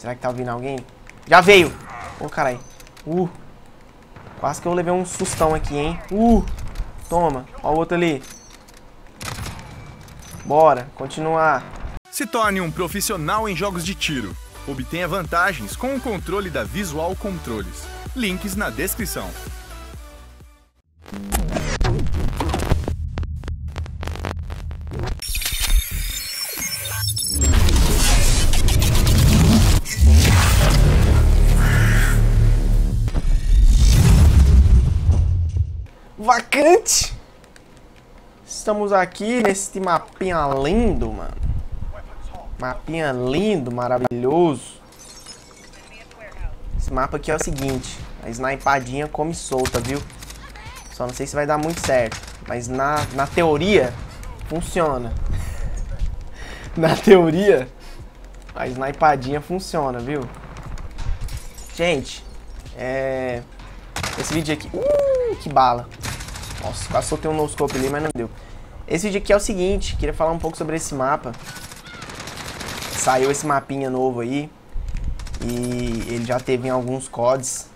Será que tá vindo alguém? Já veio! Ô, oh, caralho. Uh. Quase que eu levei um sustão aqui, hein? Uh. Toma. Ó o outro ali. Bora. Continuar. Se torne um profissional em jogos de tiro. Obtenha vantagens com o controle da Visual Controles. Links na descrição. Vacante! Estamos aqui nesse mapinha lindo, mano. Mapinha lindo, maravilhoso. Esse mapa aqui é o seguinte. A snipadinha come solta, viu? Só não sei se vai dar muito certo. Mas na, na teoria, funciona. na teoria, a snipadinha funciona, viu? Gente, é... Esse vídeo aqui... Uh, que bala. Nossa, quase soltei um no-scope ali, mas não deu. Esse vídeo aqui é o seguinte, queria falar um pouco sobre esse mapa. Saiu esse mapinha novo aí. E ele já teve em alguns CODs.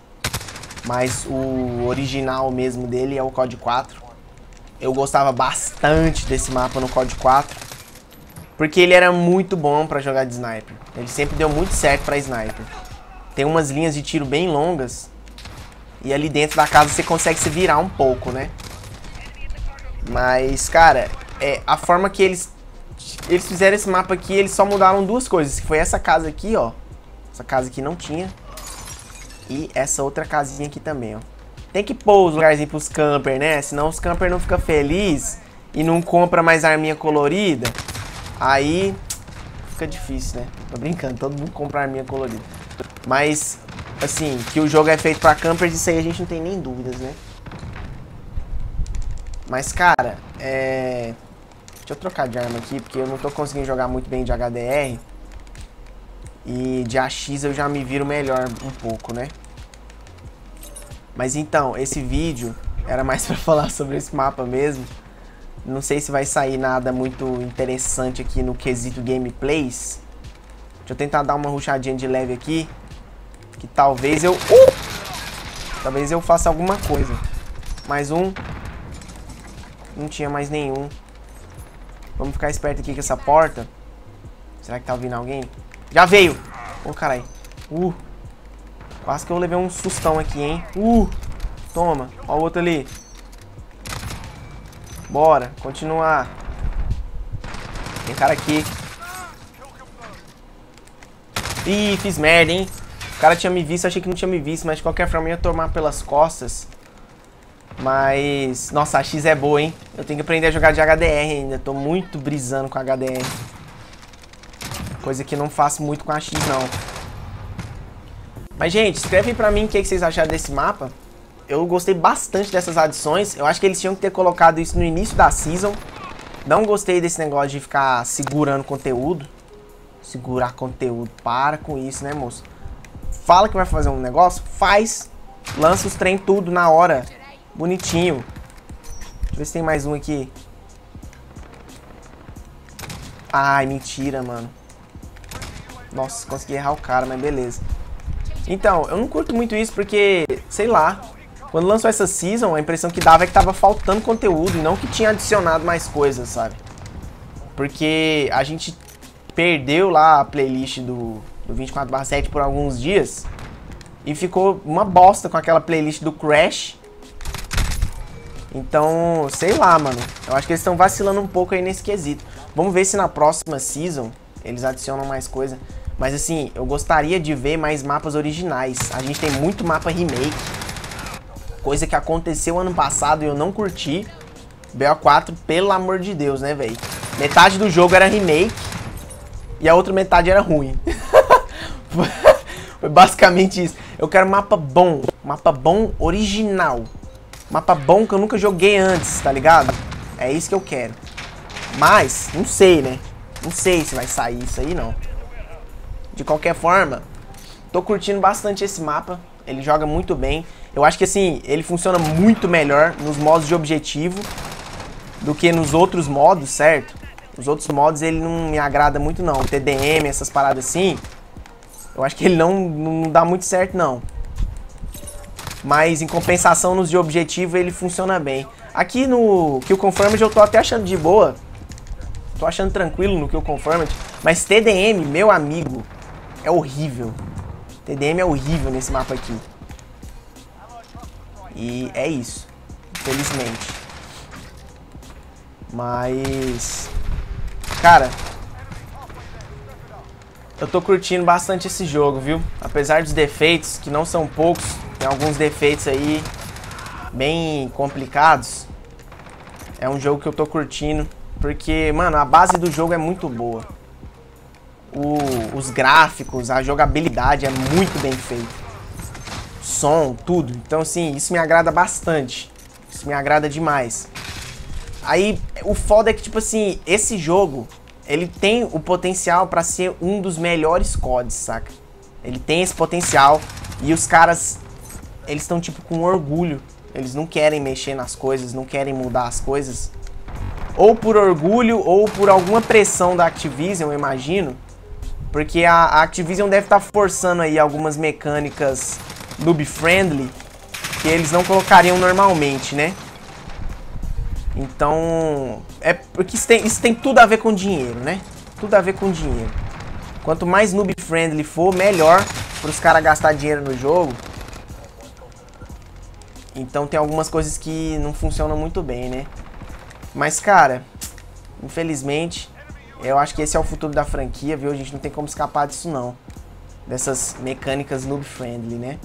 Mas o original mesmo dele é o COD 4. Eu gostava bastante desse mapa no COD 4. Porque ele era muito bom pra jogar de sniper. Ele sempre deu muito certo pra sniper. Tem umas linhas de tiro bem longas. E ali dentro da casa você consegue se virar um pouco, né? Mas, cara, é, a forma que eles eles fizeram esse mapa aqui, eles só mudaram duas coisas. Que foi essa casa aqui, ó. Essa casa aqui não tinha. E essa outra casinha aqui também, ó. Tem que pôr os lugarzinhos pros camper, né? Senão os camper não ficam felizes e não compra mais arminha colorida. Aí fica difícil, né? Tô brincando, todo mundo compra arminha colorida. Mas, assim, que o jogo é feito pra campers, isso aí a gente não tem nem dúvidas, né? Mas, cara, é... Deixa eu trocar de arma aqui, porque eu não tô conseguindo jogar muito bem de HDR. E de AX eu já me viro melhor um pouco, né? Mas então, esse vídeo era mais pra falar sobre esse mapa mesmo. Não sei se vai sair nada muito interessante aqui no quesito gameplays. Deixa eu tentar dar uma ruchadinha de leve aqui. Que talvez eu... Uh! Talvez eu faça alguma coisa. Mais um. Não tinha mais nenhum. Vamos ficar esperto aqui com essa porta. Será que tá vindo alguém? Já veio! Ô, oh, caralho. Uh. Quase que eu levei um sustão aqui, hein? Uh. Toma. Ó o outro ali. Bora. Continuar. Tem cara aqui. Ih, fiz merda, hein? O cara tinha me visto, achei que não tinha me visto, mas de qualquer forma ia tomar pelas costas. Mas, nossa, a X é boa, hein? Eu tenho que aprender a jogar de HDR ainda. Tô muito brisando com HDR. Coisa que não faço muito com a X, não. Mas, gente, escreve pra mim o que, vocês acharam desse mapa. Eu gostei bastante dessas adições. Eu acho que eles tinham que ter colocado isso no início da season. Não gostei desse negócio de ficar segurando conteúdo. Segurar conteúdo. Para com isso, né, moço? Fala que vai fazer um negócio, faz. Lança os trem tudo na hora. Bonitinho. Ver se tem mais um aqui. Ai, mentira, mano. Nossa, consegui errar o cara, mas beleza. Então, eu não curto muito isso porque, sei lá, quando lançou essa season, a impressão que dava é que tava faltando conteúdo e não que tinha adicionado mais coisas, sabe? Porque a gente perdeu lá a playlist do, do 24/7 por alguns dias e ficou uma bosta com aquela playlist do Crash então, sei lá, mano. Eu acho que eles estão vacilando um pouco aí nesse quesito. Vamos ver se na próxima season eles adicionam mais coisa. Mas assim, eu gostaria de ver mais mapas originais. A gente tem muito mapa remake. Coisa que aconteceu ano passado e eu não curti. BO4, pelo amor de Deus, né, velho? Metade do jogo era remake e a outra metade era ruim. Foi basicamente isso. Eu quero mapa bom, mapa bom original. Mapa bom que eu nunca joguei antes, tá ligado? É isso que eu quero. Mas, não sei, né? Não sei se vai sair isso aí, não. De qualquer forma, tô curtindo bastante esse mapa. Ele joga muito bem. Eu acho que, assim, ele funciona muito melhor nos modos de objetivo do que nos outros modos, certo? Os outros modos ele não me agrada muito, não. TDM, essas paradas assim, Eu acho que ele não, não dá muito certo, não. Mas em compensação nos de objetivo ele funciona bem. Aqui no Kill Confirmed eu tô até achando de boa. Tô achando tranquilo no Kill Confirmed. Mas TDM, meu amigo, é horrível. TDM é horrível nesse mapa aqui. E é isso. Infelizmente. Mas... Cara... Eu tô curtindo bastante esse jogo, viu? Apesar dos defeitos, que não são poucos. Tem alguns defeitos aí bem complicados. É um jogo que eu tô curtindo. Porque, mano, a base do jogo é muito boa. O, os gráficos, a jogabilidade é muito bem feita som, tudo. Então, assim, isso me agrada bastante. Isso me agrada demais. Aí, o foda é que, tipo assim, esse jogo, ele tem o potencial para ser um dos melhores CODs, saca? Ele tem esse potencial e os caras, eles estão, tipo, com orgulho. Eles não querem mexer nas coisas, não querem mudar as coisas. Ou por orgulho, ou por alguma pressão da Activision, eu imagino. Porque a Activision deve estar tá forçando aí algumas mecânicas noob friendly que eles não colocariam normalmente, né? Então, é porque isso tem, isso tem tudo a ver com dinheiro, né? Tudo a ver com dinheiro. Quanto mais noob friendly for, melhor para os caras gastar dinheiro no jogo. Então tem algumas coisas que não funcionam muito bem, né? Mas, cara, infelizmente, eu acho que esse é o futuro da franquia, viu? A gente não tem como escapar disso, não. Dessas mecânicas noob friendly, né?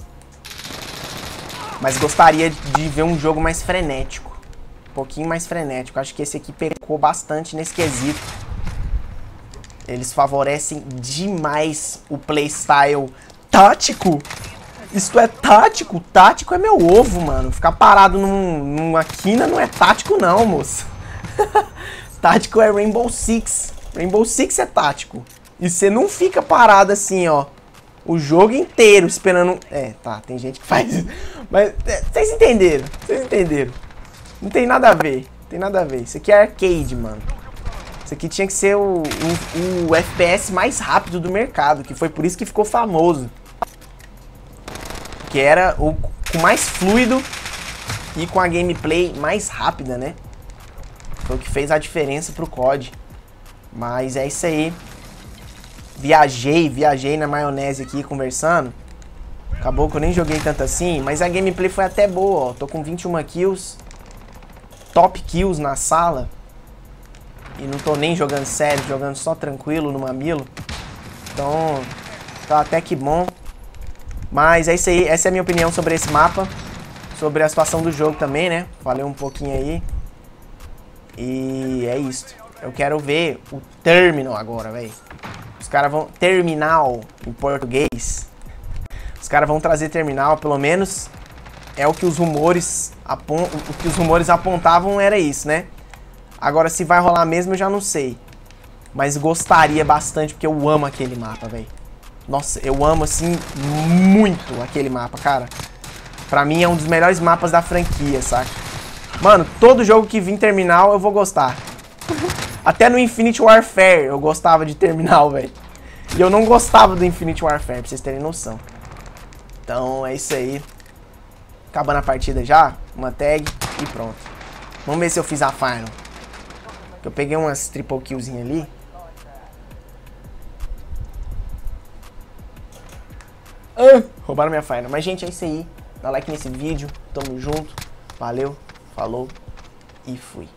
Mas gostaria de ver um jogo mais frenético. Um pouquinho mais frenético. Acho que esse aqui pecou bastante nesse quesito. Eles favorecem demais o playstyle tático. Isto é tático? Tático é meu ovo, mano. Ficar parado num, numa quina não é tático não, moço. tático é Rainbow Six. Rainbow Six é tático. E você não fica parado assim, ó o jogo inteiro esperando. É, tá, tem gente que faz isso. Mas é, vocês entenderam, vocês entenderam. Não tem nada a ver, tem nada a ver. Isso aqui é arcade, mano. Isso aqui tinha que ser o, o, o FPS mais rápido do mercado, que foi por isso que ficou famoso. Que era o mais fluido e com a gameplay mais rápida, né? Foi o que fez a diferença pro COD. Mas é isso aí viajei, viajei na maionese aqui conversando. Acabou que eu nem joguei tanto assim, mas a gameplay foi até boa, ó. Tô com 21 kills. Top kills na sala. E não tô nem jogando sério, jogando só tranquilo no mamilo. Então, tá até que bom. Mas é isso aí, essa é a minha opinião sobre esse mapa. Sobre a situação do jogo também, né? Falei um pouquinho aí. E é isso. Eu quero ver o Terminal agora, velho caras vão. Terminal em português. Os caras vão trazer terminal, pelo menos é o que os rumores apont... o que os rumores apontavam era isso, né? Agora se vai rolar mesmo eu já não sei. Mas gostaria bastante porque eu amo aquele mapa, velho. Nossa, eu amo assim muito aquele mapa, cara. Pra mim é um dos melhores mapas da franquia, saca? Mano, todo jogo que vir terminal eu vou gostar. Até no Infinite Warfare eu gostava de terminal, velho. E eu não gostava do Infinite Warfare, pra vocês terem noção. Então é isso aí. Acabando a partida já. Uma tag e pronto. Vamos ver se eu fiz a final. Eu peguei umas triple killzinhas ali. Roubaram minha final. Mas, gente, é isso aí. Dá like nesse vídeo. Tamo junto. Valeu. Falou. E fui.